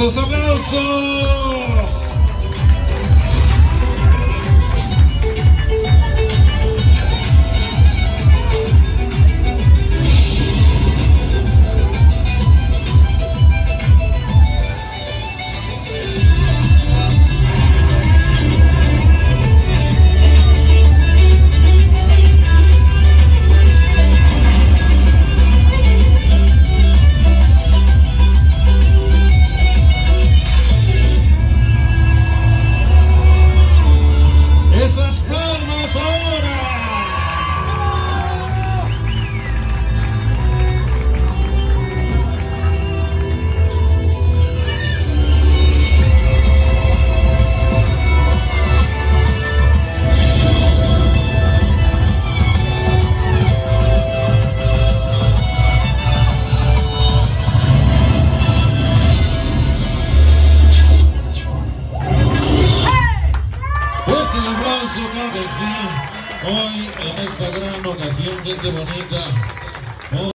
sus abraços. Que sí. Hoy en esta gran ocasión, gente bonita.